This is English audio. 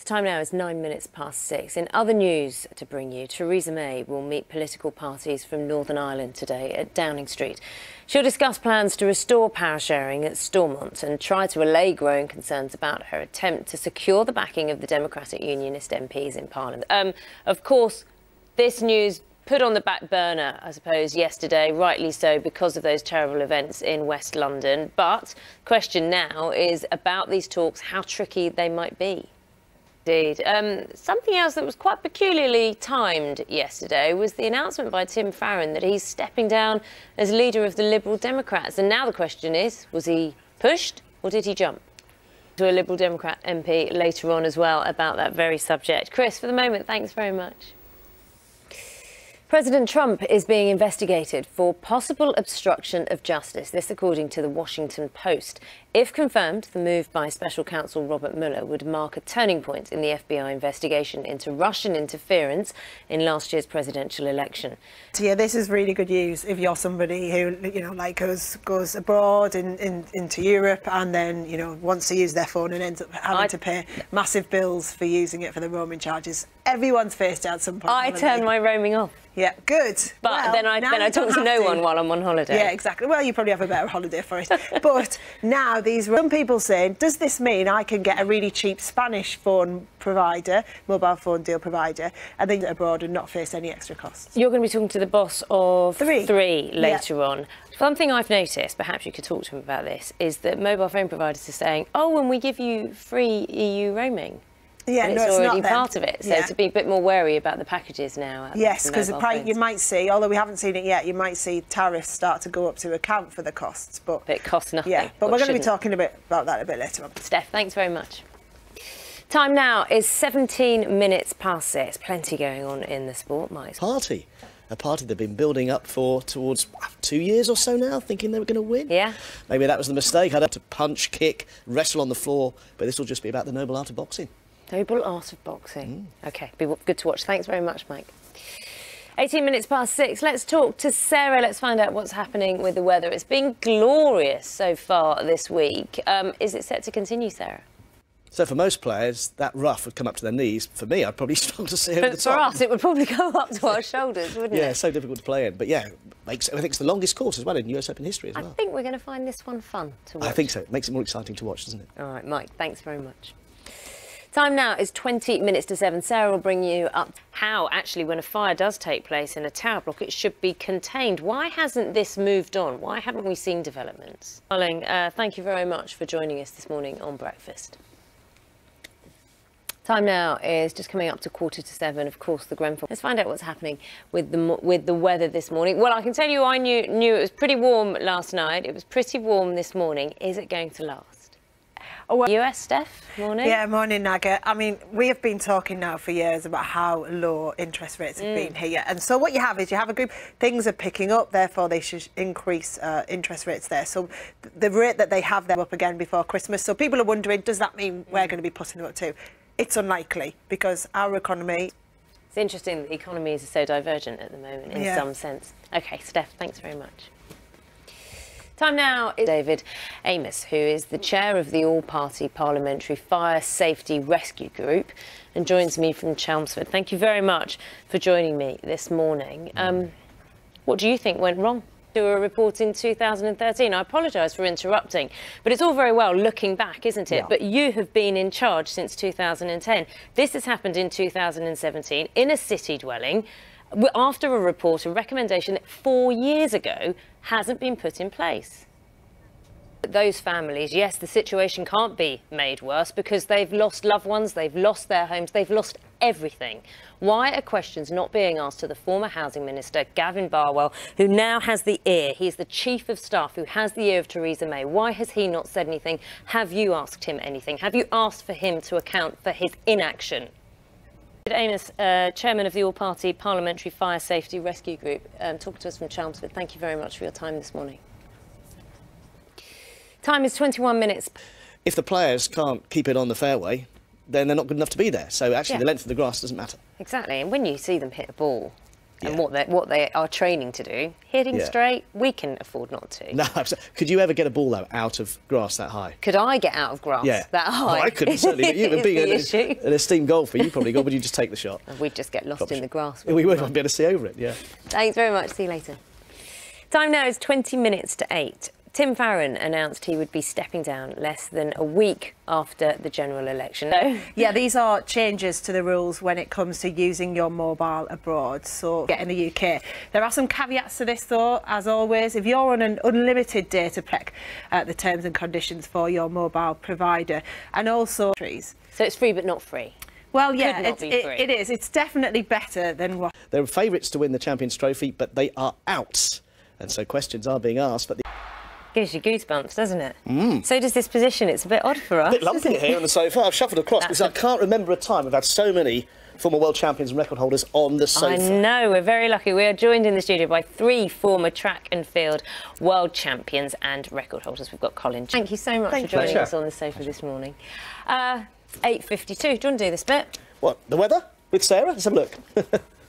The time now is nine minutes past six. In other news to bring you, Theresa May will meet political parties from Northern Ireland today at Downing Street. She'll discuss plans to restore power sharing at Stormont and try to allay growing concerns about her attempt to secure the backing of the Democratic Unionist MPs in Parliament. Um, of course, this news put on the back burner, I suppose, yesterday, rightly so, because of those terrible events in West London. But the question now is about these talks, how tricky they might be. Indeed. Um, something else that was quite peculiarly timed yesterday was the announcement by Tim Farron that he's stepping down as leader of the Liberal Democrats. And now the question is, was he pushed or did he jump? To a Liberal Democrat MP later on as well about that very subject. Chris, for the moment, thanks very much. President Trump is being investigated for possible obstruction of justice. This, according to the Washington Post. If confirmed, the move by special counsel Robert Mueller would mark a turning point in the FBI investigation into Russian interference in last year's presidential election. Yeah, this is really good news if you're somebody who, you know, like goes goes abroad in, in, into Europe and then, you know, wants to use their phone and ends up having I, to pay massive bills for using it for the roaming charges. Everyone's faced at some point. I turn my roaming off. Yeah, good. But well, then I then I talk to no to. one while I'm on holiday. Yeah, exactly. Well, you probably have a better holiday for it. but now these some people saying, does this mean I can get a really cheap Spanish phone provider, mobile phone deal provider, and then get abroad and not face any extra costs? You're going to be talking to the boss of three, three later yeah. on. One thing I've noticed, perhaps you could talk to him about this, is that mobile phone providers are saying, oh, and we give you free EU roaming. Yeah, and no, it's, it's already part of it. So yeah. to be a bit more wary about the packages now. Yes, because you might see, although we haven't seen it yet, you might see tariffs start to go up to account for the costs. But, but it costs nothing. Yeah, but we're going to be talking a bit about that a bit later on. Steph, thanks very much. Time now is 17 minutes past six. Plenty going on in the sport, Mike. Party. A party they've been building up for towards two years or so now, thinking they were going to win. Yeah. Maybe that was the mistake. I'd have to punch, kick, wrestle on the floor, but this will just be about the noble art of boxing. Noble art of boxing. Mm. OK, be good to watch. Thanks very much, Mike. 18 minutes past six. Let's talk to Sarah. Let's find out what's happening with the weather. It's been glorious so far this week. Um, is it set to continue, Sarah? So for most players, that rough would come up to their knees. For me, I'd probably struggle to see over the top. For us, it would probably go up to our shoulders, wouldn't yeah, it? Yeah, so difficult to play in. But yeah, makes, I think it's the longest course as well in US Open history as well. I think we're going to find this one fun to watch. I think so. It makes it more exciting to watch, doesn't it? All right, Mike, thanks very much. Time now is 20 minutes to 7. Sarah will bring you up how, actually, when a fire does take place in a tower block, it should be contained. Why hasn't this moved on? Why haven't we seen developments? Darling, uh, thank you very much for joining us this morning on Breakfast. Time now is just coming up to quarter to seven. Of course, the Grenfell. Let's find out what's happening with the with the weather this morning. Well, I can tell you, I knew knew it was pretty warm last night. It was pretty warm this morning. Is it going to last? Oh, US, Steph, morning. Yeah, morning, Naga. I mean, we have been talking now for years about how low interest rates have mm. been here. And so what you have is you have a group, things are picking up, therefore they should increase uh, interest rates there. So the rate that they have, they're up again before Christmas. So people are wondering, does that mean we're going to be putting them up too? It's unlikely because our economy it's interesting that economies are so divergent at the moment in yeah. some sense. OK, Steph, thanks very much. Time now is David Amess, who is the chair of the all-party parliamentary fire safety rescue group and joins me from Chelmsford. Thank you very much for joining me this morning. Um, what do you think went wrong? Do a report in 2013. I apologise for interrupting, but it's all very well looking back, isn't it? Yeah. But you have been in charge since 2010. This has happened in 2017 in a city dwelling after a report, a recommendation that four years ago hasn't been put in place. Those families, yes, the situation can't be made worse because they've lost loved ones, they've lost their homes, they've lost everything. Why are questions not being asked to the former Housing Minister, Gavin Barwell, who now has the ear? He's the Chief of Staff who has the ear of Theresa May. Why has he not said anything? Have you asked him anything? Have you asked for him to account for his inaction? Amess, uh, Chairman of the All-Party Parliamentary Fire Safety Rescue Group, um, talking to us from Chelmsford. Thank you very much for your time this morning. Time is 21 minutes. If the players can't keep it on the fairway, then they're not good enough to be there. So actually, yeah. the length of the grass doesn't matter. Exactly. And when you see them hit a ball, and what they what they are training to do, hitting Yeah. straight, we can afford not to. No, could you ever get a ball though out of grass that high? Could I get out of grass Yeah, that Oh, high? I couldn't certainly. You, being an, issue. an esteemed golfer, you probably got. Would you just take the shot? We'd just get lost in the grass. We would. I'd be able to see over it. Yeah. Thanks very much. See you later. Time now is 20 minutes to 8. Tim Farron announced he would be stepping down less than a week after the general election. So, Yeah, these are changes to the rules when it comes to using your mobile abroad. So, get in the UK. There are some caveats to this, though, as always. If you're on an unlimited data pack, uh, the terms and conditions for your mobile provider, and also trees. so it's free but not free. Well, yeah, Could not it's, it, it is. It's definitely better than what. They're favourites to win the Champions Trophy, but they are out, and so questions are being asked. But the Gives you goosebumps, doesn't it? So does this position. It's a bit odd for us. bit lumpy here on the sofa. I've shuffled across That's because I can't remember a time we've had so many former world champions and record holders on the sofa. I know, we're very lucky. We are joined in the studio by three former track and field world champions and record holders. We've got Colin. Thank you so much Thank for joining Pleasure. us on the sofa this morning. Uh, 8.52. Do you want to do this bit? What the weather with Sarah? Let's have a look.